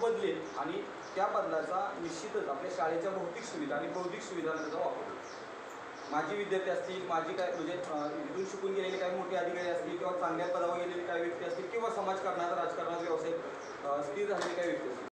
बदलेल आणि त्या बदलाचा निश्चितच आपल्या शाळेच्या भौतिक सुविधा आणि बौद्धिक सुविधांचा वापर होईल. माझी विद्यार्थी असतील माझी काय म्हणजे इथून शिकून गेलेले काही मोठे अधिकारी असतील किंवा चांगल्या पदावर गेलेले काही व्यक्ती असतील किंवा समाजकारणात राजकारणात व्यवसाय स्थिर झालेले काही व्यक्ती असतील.